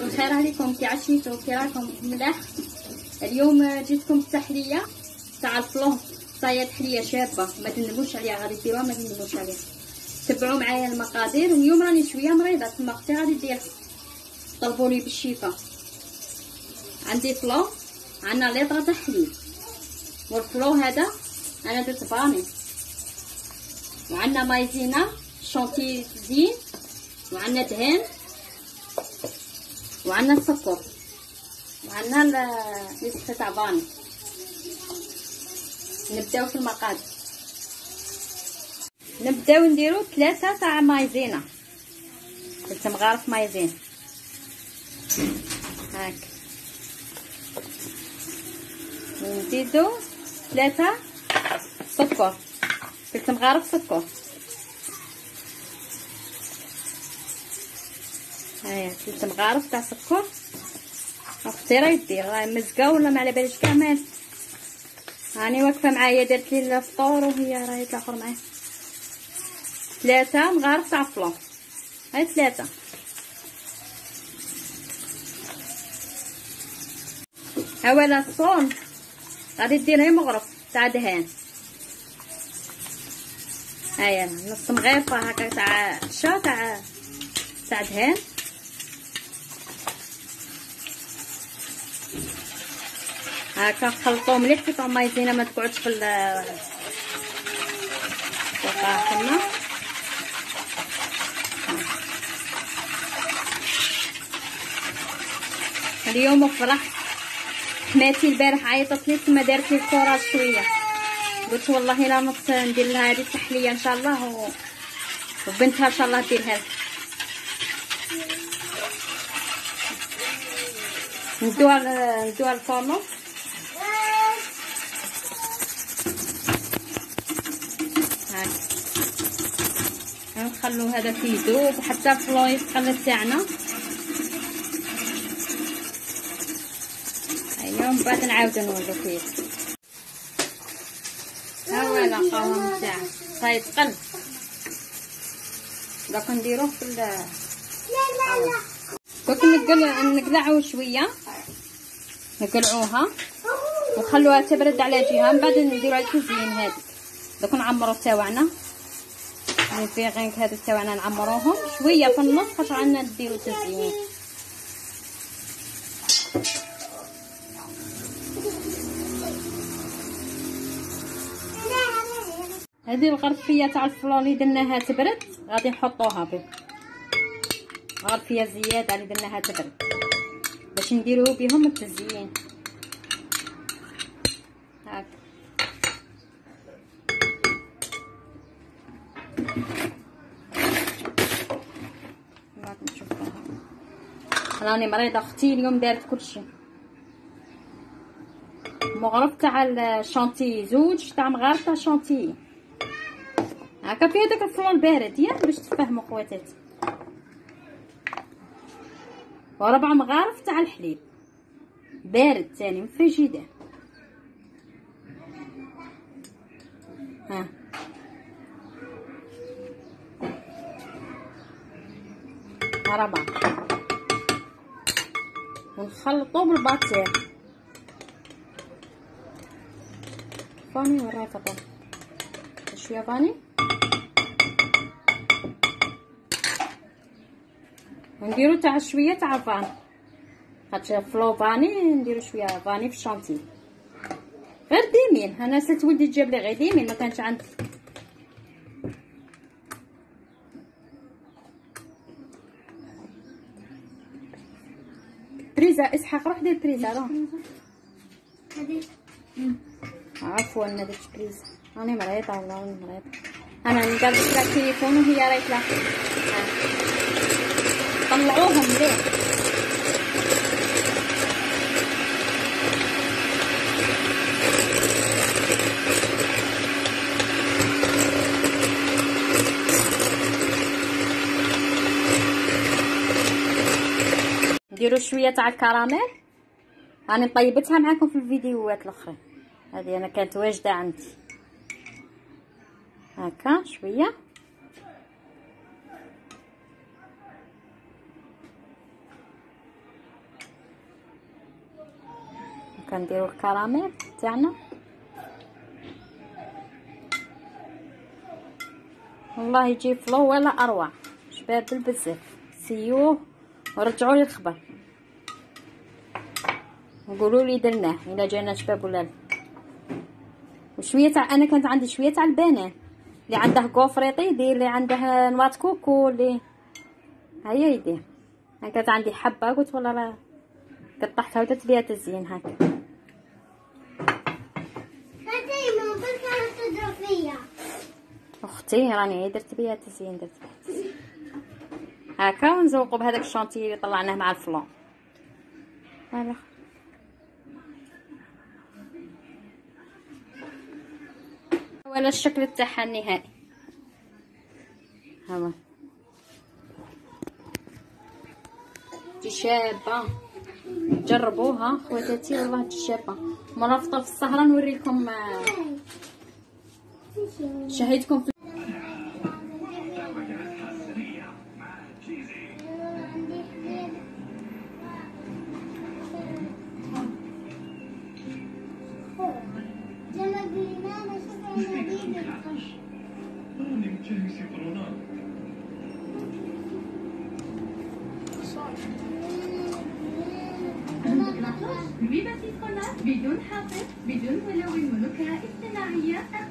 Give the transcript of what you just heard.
الخير عليكم. كي عشيتو كي راكم ملاح. اليوم جيتكم التحليه تاع ال flan صايه تحلية شابة. ما تندموش عليها. غادي ديروها ما تندموش عليها. تبعوا معايا المقادير. اليوم راني شوية مريضة. تما أختي غادي دير طلبوا لي بالشفاء عندي flan عندنا ليطرة تاع حليب وال flan هذا أنا درت vanille. وعندنا Maïzena. شونتي زين. وعندنا دهان. وعندنا السكر وعندنا نسخه تاع نبداو في المقادير نبداو نديرو ثلاثة تاع مايزينا. ثلاثة مغارف مايزين. هاك. نزيدو ثلاثة سكر. ثلاثة مغارف سكر. هايا ثلاثة مغارف تاع سكر أختي راه يدير مزقة ولا ما على باليش كاع مال هاني واقفة معايا درت لي الفطور وهي راهي تاخر معايا. ثلاثة مغارف تاع فلون هاي ثلاثة. هاولا الصون غادي دير مغرف تاع دهان. هايا نص مغرفة هكا تاع شا تاع تاع دهان. هكا نخلطو مليح في طمايزينه ما تقعدش في الفقاعه اليوم فرحت حماتي البارح عيطت لي ثم دارت لي الكوراج شوية. قلت والله لا نص ندير لها هذه التحلية إن شاء الله و... وبنتها إن شاء الله ديرها ندوها ندوها الفرن نخلو هذا كيذوب حتى الفلو يتقلب تاعنا. اليوم بعد نعاود نولو كيف ها هو القهوه نتاع صايد قلب. دوك نديروه في لا لا لا دوك نقلع نقلعو شوية. نقلعوها. ونخلوها تبرد على جهة. من بعد نديرو التزيين هذيك. دوك نعمرو تاوعنا لي فيغينك هذو تاوعنا نعمروهم شوية في النص خاطر عندنا نديرو تزيين هذه الغرفية تاع الفلور اللي درناها تبرد. غادي نحطوها به غرفية زيادة اللي درناها تبرد. باش نديرو بهم التزيين هاك راني مريضه أختي اليوم دارت كلشي مغرف تاع الشونتي زوج تاع مغارف تاع شونتي هكا فيها داك الفلون بارد ياك باش تفهموا خواتاتي. وربع مغارف تاع الحليب. بارد ثاني مفجده ها. ربعة ونخلطو بالباتير فاني وراها فطور شوية فاني. نديرو تاع شوية تاع فان. خاطر فلو فاني نديرو شوية فاني في الشانتي. غير ديمين. أنا سالت ولدي تجيب لي غير ديمين. ما كانش عندي بريزا إسحاق روح دير بريزا روح. عفوا أنا درت بريزا. راني مريضة والله راني مريضة. أنا نقلب لها التليفون وهي لها. طلعوهم ليه؟ ديروا شوية تاع الكراميل. راني طيبتها معاكم في الفيديوهات الاخرين هذه أنا كانت واجدة عندي. هكا شوية. كنديروا الكراميل تاعنا. والله يجي فلو ولا أروع. شباب بزاف سيوه ورجعوا لي الخبر. وقولوا لي درناه الا جانا شباب ولا لا. وشوية تاع أنا كانت عندي شوية تاع البنان اللي عنده كوفريطي يدير اللي عنده نواة كوكو اللي هيا يدير أنا كانت عندي حبة قلت والله لا قطعتها ودرت بها تزيين هكا أختي راني درت بها تزيين درت بها هكا ونزوقو بهذاك الشونتي اللي طلعناه مع الفلون هذا ولا الشكل تاعها النهائي. تجي شابه جربوها خواتاتي والله شابه مرافطة في السهره نوريكم شهيتكم في بدون حافظ بدون ملون ونكهة اصطناعية